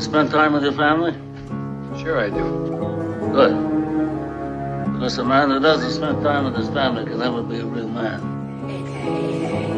You spend time with your family? Sure I do. Good. Because a man who doesn't spend time with his family can never be a real man.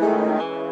Música